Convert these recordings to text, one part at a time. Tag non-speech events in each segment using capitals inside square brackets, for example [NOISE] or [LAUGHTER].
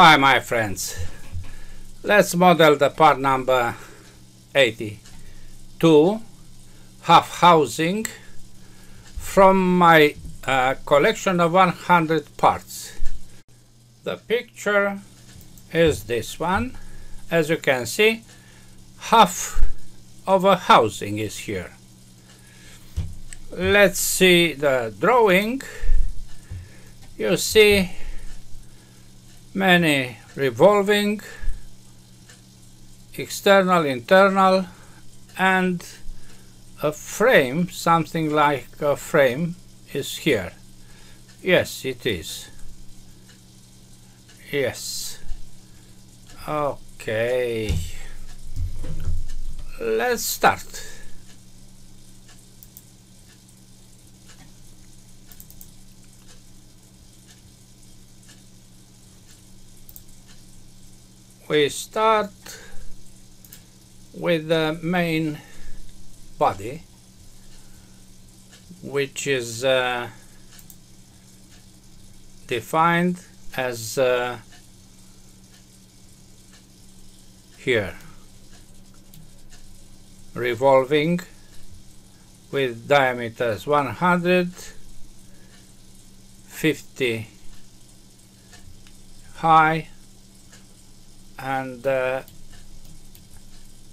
Hi my friends. Let's model the part number 82 half housing from my uh, collection of 100 parts. The picture is this one. As you can see half of a housing is here. Let's see the drawing. You see many revolving, external, internal, and a frame, something like a frame, is here. Yes, it is. Yes. Okay. Let's start. We start with the main body which is uh, defined as uh, here. Revolving with diameters 150 high and uh,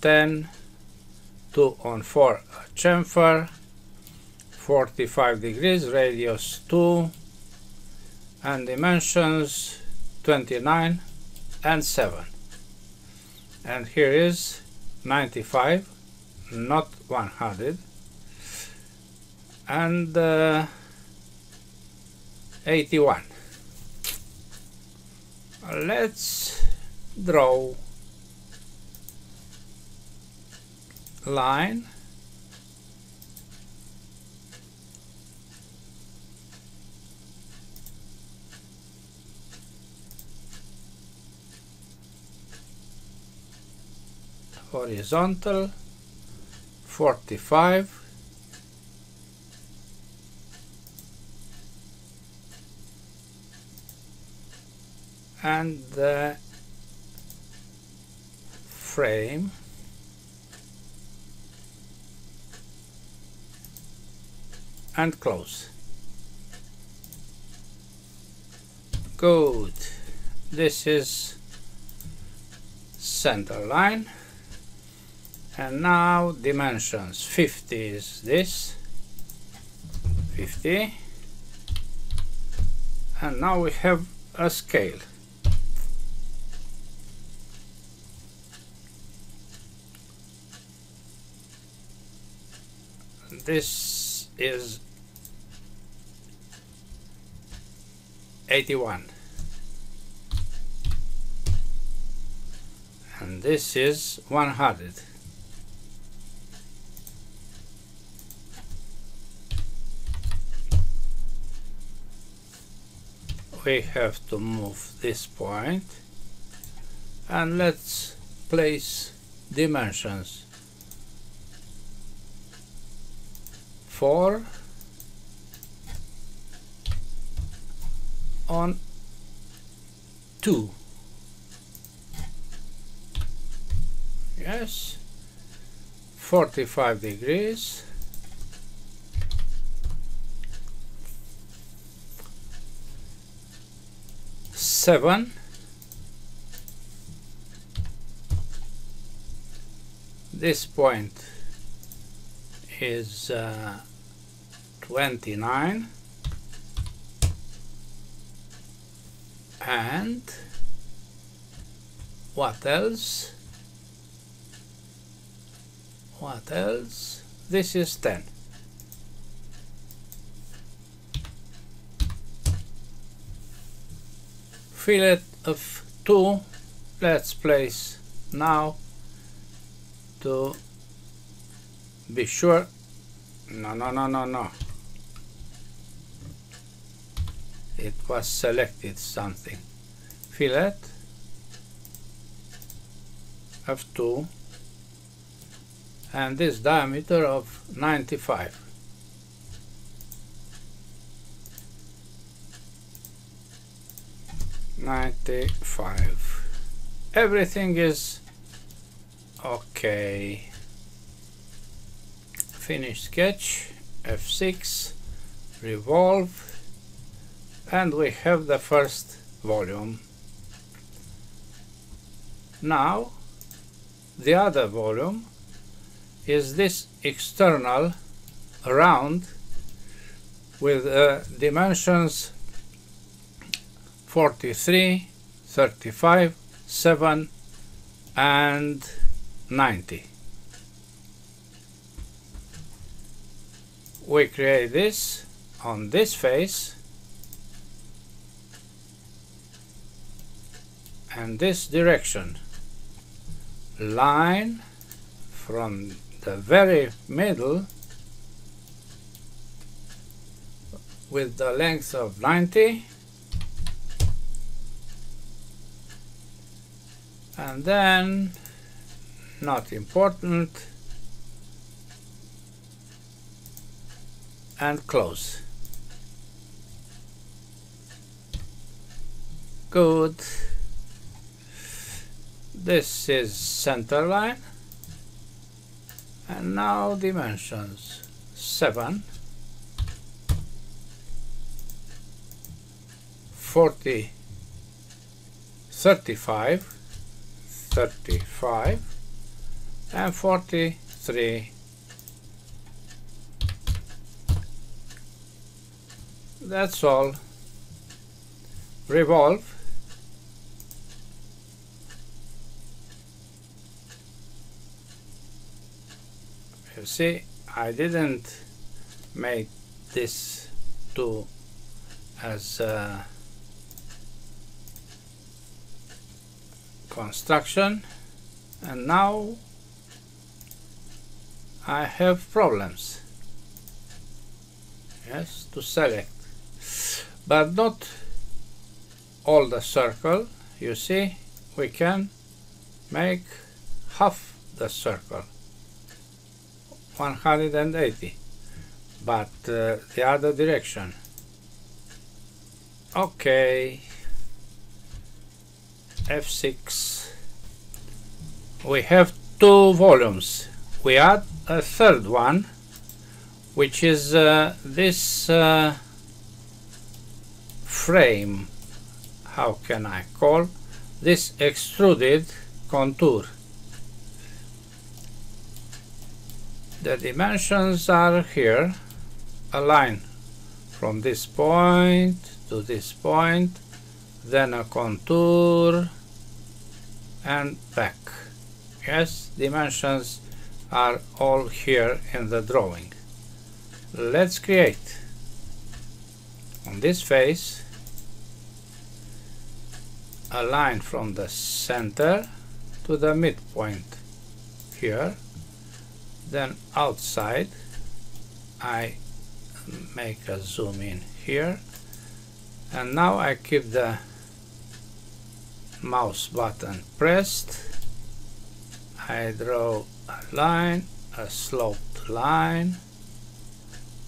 10 2 on 4 chamfer 45 degrees radius 2 and dimensions 29 and 7 and here is 95 not 100 and uh, 81 let's draw line. Horizontal 45 and the frame. And close. Good. This is center line. And now dimensions. 50 is this. 50 and now we have a scale this is 81 and this is 100 we have to move this point. And let's place dimensions 4 on 2 yes. 45 degrees. Seven. This point is uh, 29 and what else? What else? This is 10 fillet of 2 let's place now to be sure. No no no no no. It was selected something. Fillet f2 and this diameter of 95 95 everything is okay finish sketch F6 revolve and we have the first volume now the other volume is this external round with uh, dimensions 43, 35, 7 and 90. We create this on this face and this direction. Line from the very middle with the length of 90 and then not important and close. Good. This is center line. And now dimensions 7 40 35 35 and 43 that's all. Revolve. You see I didn't make this to as construction and now I have problems. Yes to select but not all the circle you see we can make half the circle 180 but uh, the other direction. Okay. F6 we have two volumes. We add a third one which is uh, this uh, frame. How can I call this extruded contour? The dimensions are here a line from this point to this point then a contour and back. Yes dimensions are all here in the drawing. Let's create on this face a line from the center to the midpoint here. Then outside I make a zoom in here. And now I keep the mouse button pressed. I draw a line a sloped line.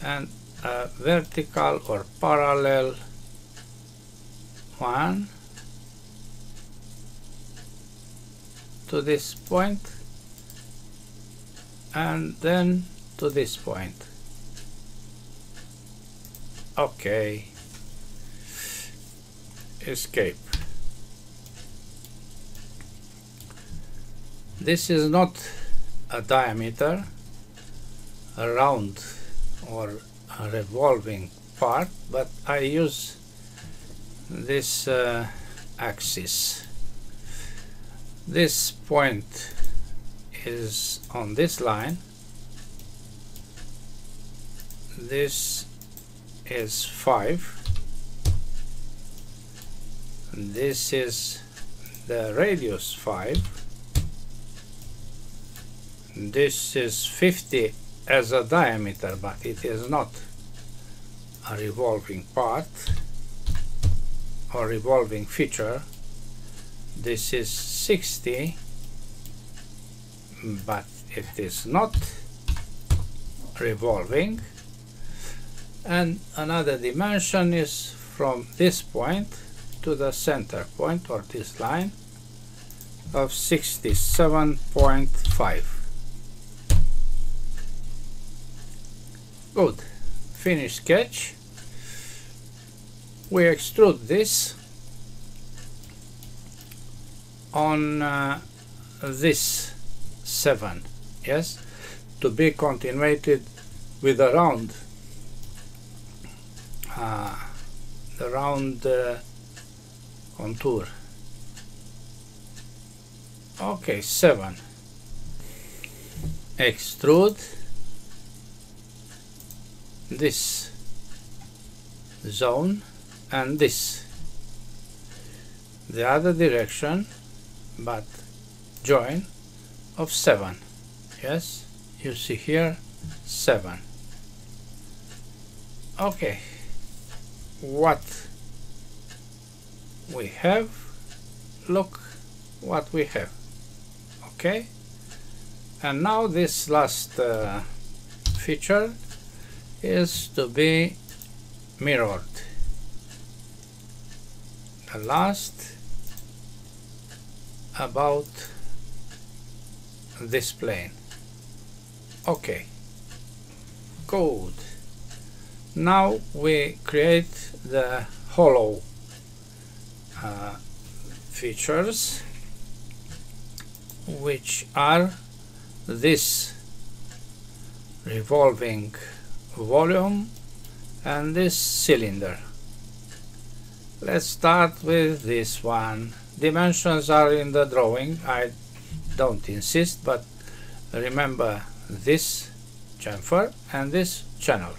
And a vertical or parallel one to this point and then to this point. Okay. Escape. This is not a diameter a round or revolving part but I use this uh, axis. This point is on this line. This is 5 this is the radius 5 this is 50 as a diameter but it is not a revolving part or revolving feature. This is 60 but it is not revolving. And another dimension is from this point to the center point or this line of 67.5 good. Finish sketch we extrude this on uh, this 7 yes? To be continuated with a round uh, the round uh, contour. Okay 7 extrude this zone and this. The other direction but join of 7 yes you see here 7 okay. What we have look what we have. Okay? And now this last uh, feature is to be mirrored last about this plane. Okay. Good. Now we create the hollow uh, features which are this revolving volume and this cylinder let's start with this one. Dimensions are in the drawing. I don't insist but remember this chamfer and this channel.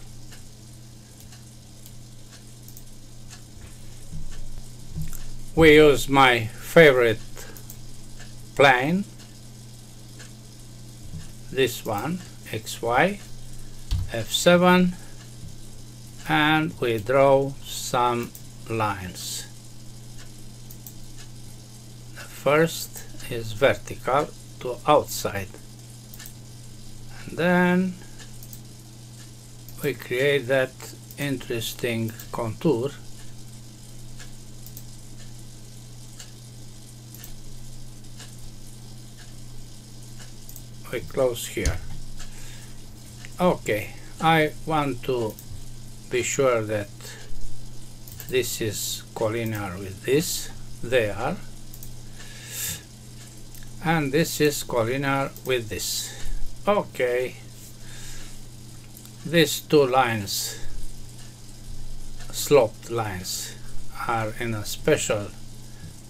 We use my favorite plane this one xy f7 and we draw some lines. The first is vertical to outside. And then we create that interesting contour. We close here. Okay I want to be sure that this is collinear with this. There. And this is collinear with this. Okay. These two lines sloped lines are in a special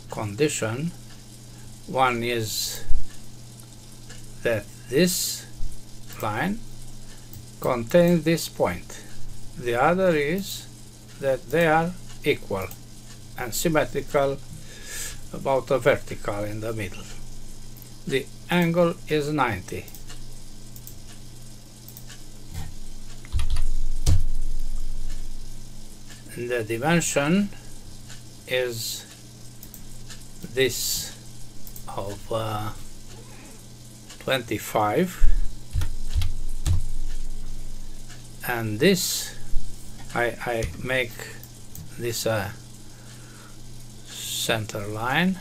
condition. One is that this line contains this point. The other is that they are equal and symmetrical about a vertical in the middle. The angle is 90. And the dimension is this of uh, 25 and this I, I make this uh, center line.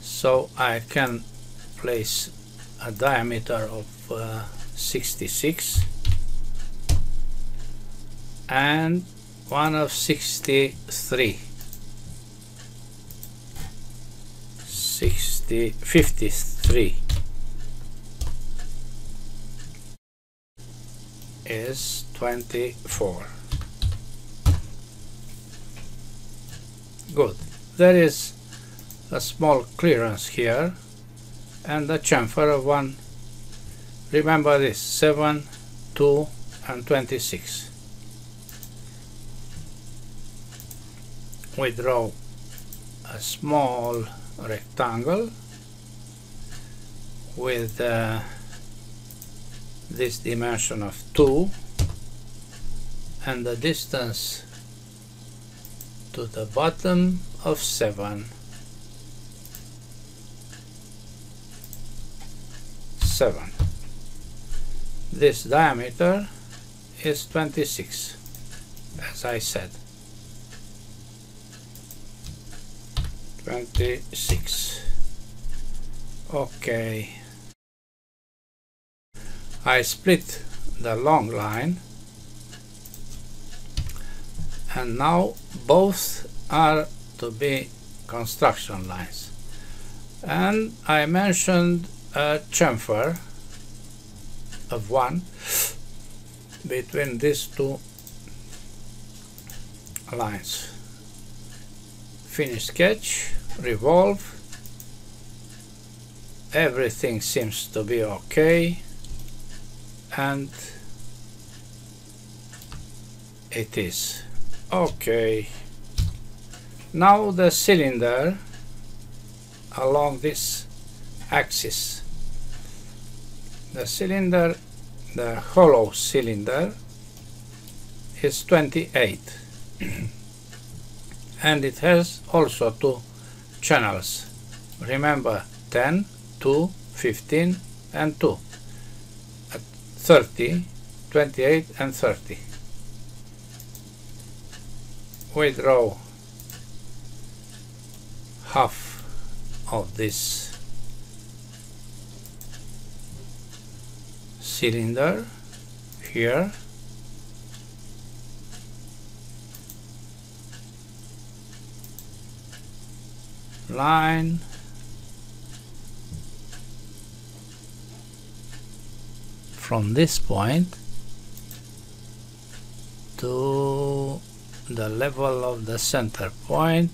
So I can place a diameter of uh, 66 and one of 63 60 53 is 24 good. There is a small clearance here and a chamfer of one. Remember this 7 2 and 26 we draw a small rectangle with uh, this dimension of 2 and the distance to the bottom of 7 7 this diameter is 26 as I said. 26 okay. I split the long line and now both are to be construction lines. And I mentioned a chamfer of one between these two lines. Finish sketch revolve. Everything seems to be okay. And it is okay. Now the cylinder along this axis. The cylinder the hollow cylinder is 28 [CLEARS THROAT] and it has also two channels. Remember 10 2 15 and 2 at 30 28 and 30 we draw half of this cylinder here. Line. From this point to the level of the center point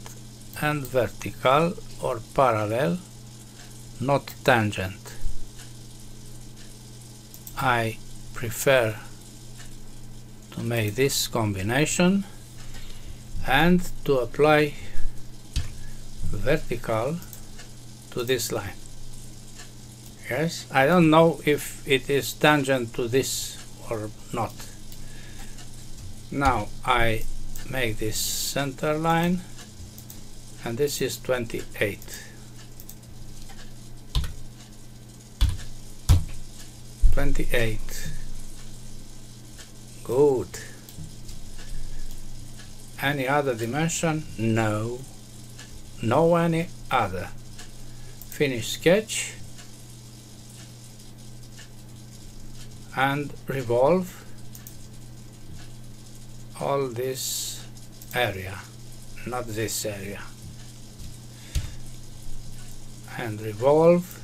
and vertical or parallel not tangent. I prefer to make this combination and to apply vertical to this line. Yes I don't know if it is tangent to this or not. Now I make this center line and this is 28 28 good. Any other dimension? No. No any other. Finish sketch. And revolve. All this area not this area. And revolve.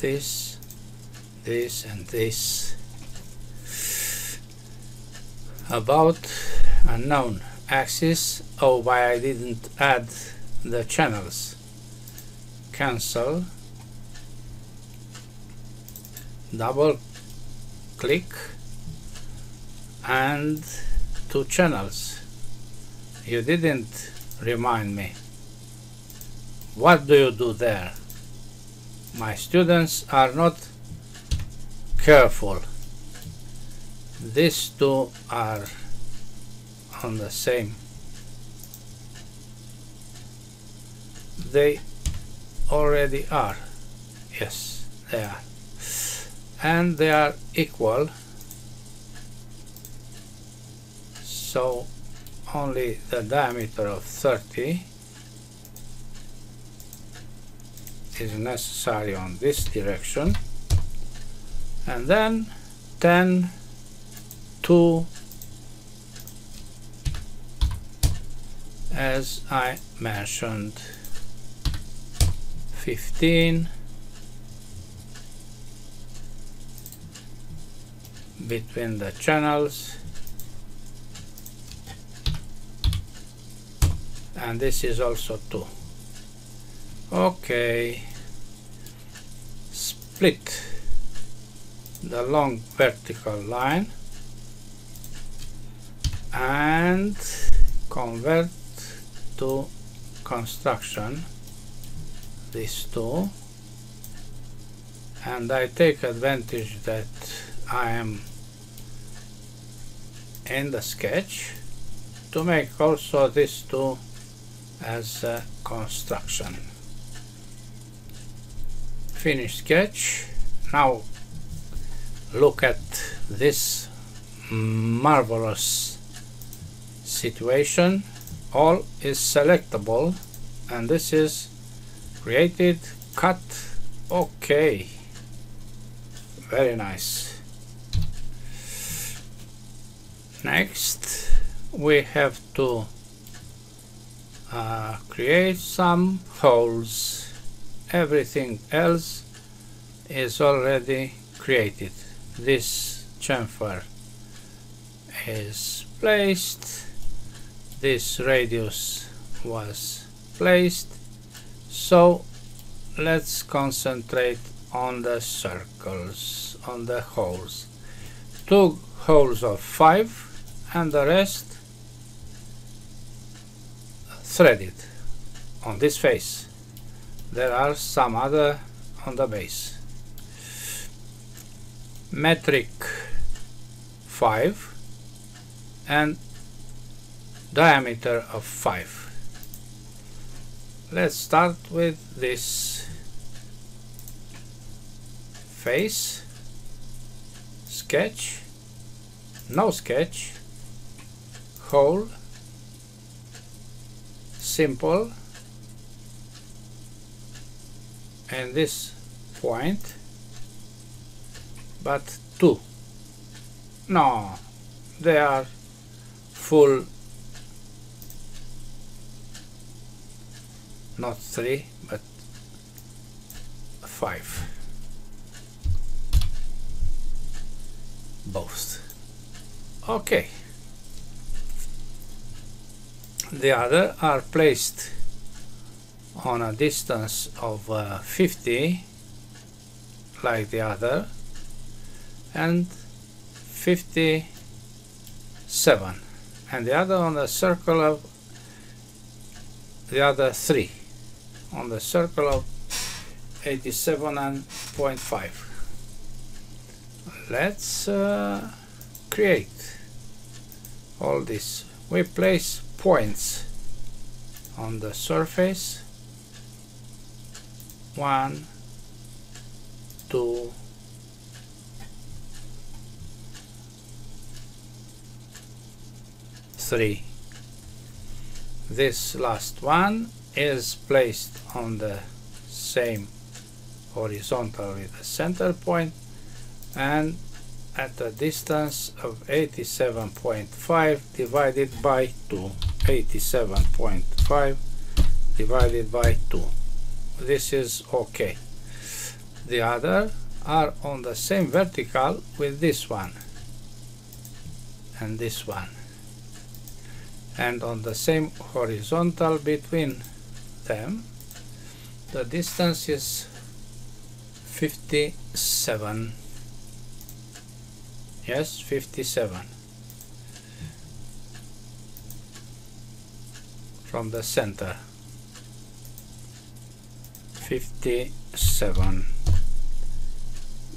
This, this and this. About unknown axis. Oh why I didn't add the channels cancel. Double click and two channels. You didn't remind me. What do you do there? My students are not careful. These two are on the same. They already are. Yes they are. And they are equal. So only the diameter of 30 is necessary on this direction. And then 10 2 as I mentioned 15 between the channels. And this is also 2 okay. Split the long vertical line. And convert to construction these two and I take advantage that I am in the sketch to make also these two as a construction. Finish sketch. Now look at this marvelous situation. All is selectable and this is created cut okay. Very nice. Next we have to uh, create some holes. Everything else is already created. This chamfer is placed. This radius was placed so let's concentrate on the circles on the holes. Two holes of five and the rest threaded on this face. There are some other on the base. Metric 5 and diameter of 5 let's start with this face. Sketch. No sketch. Hole. Simple. And this point. But two. No. They are full not three but five. Both. Okay. The other are placed on a distance of uh, 50 like the other and 57 and the other on the circle of the other three on the circle of 87 and 0.5 let's uh, create all this. We place points on the surface. One two three. This last one is placed on the same horizontal with the center point and at a distance of 87.5 divided by 2 87.5 divided by 2 this is okay. The other are on the same vertical with this one and this one. And on the same horizontal between them the distance is 57 yes 57 from the center. 57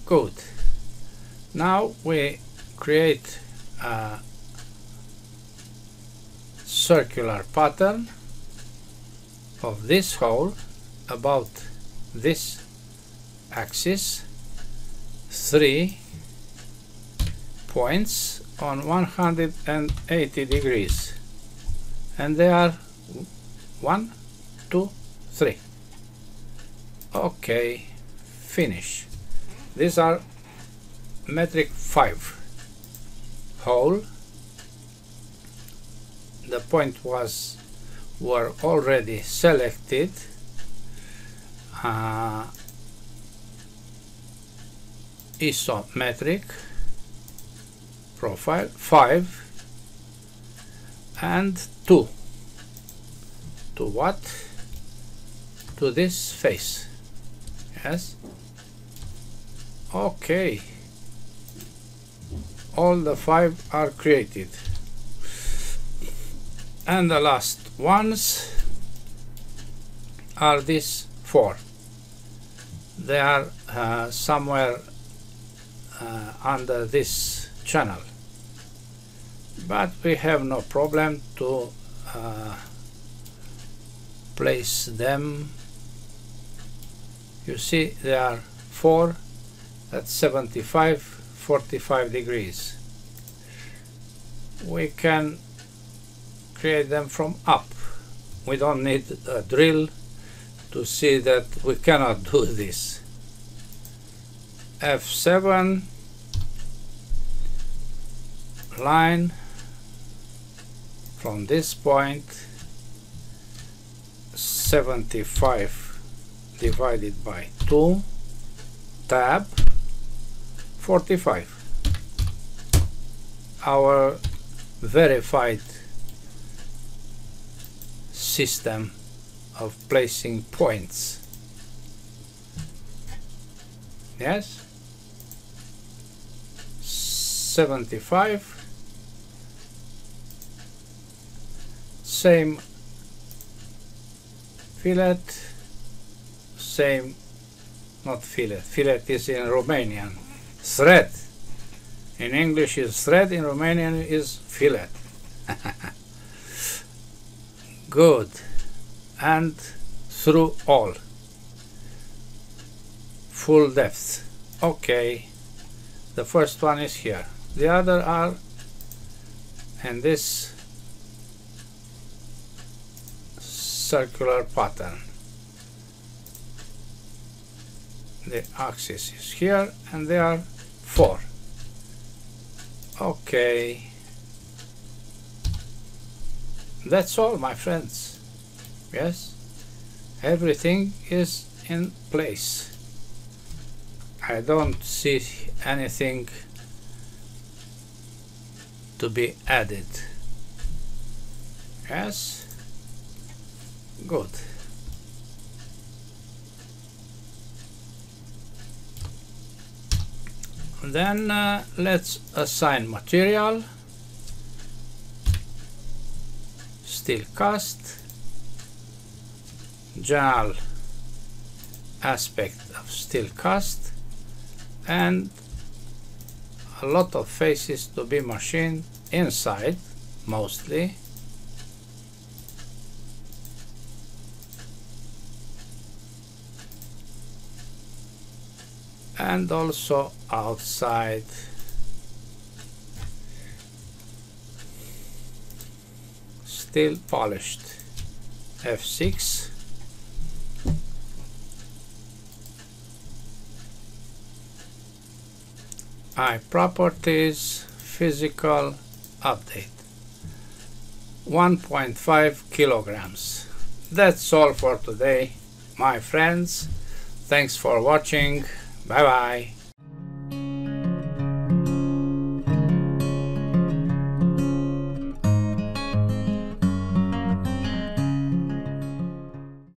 good. Now we create a circular pattern of this hole about this axis three points on 180 degrees. And they are one two three. Okay finish. These are metric 5 hole. The point was were already selected uh, ISO Metric profile 5 and 2 to what? To this face. Yes. Okay. All the five are created and the last ones are these four. They are uh, somewhere uh, under this channel. But we have no problem to uh, place them. You see there are four. At 75 45 degrees. We can create them from up. We don't need a drill to see that we cannot do [LAUGHS] this. F7 line from this point 75 divided by 2 tab 45 our verified system of placing points. Yes? 75 same fillet same not fillet fillet is in Romanian. Thread. In English is thread in Romanian is fillet good and through all. Full depth okay. The first one is here. The other are and this circular pattern. The axis is here and there are four. Okay that's all my friends. Yes? Everything is in place. I don't see anything to be added. Yes? Good. Then uh, let's assign material steel cast. General aspect of steel cast. And a lot of faces to be machined inside mostly. And also outside still polished. F6 I properties physical update. 1.5 kilograms. That's all for today my friends. Thanks for watching. Bye bye.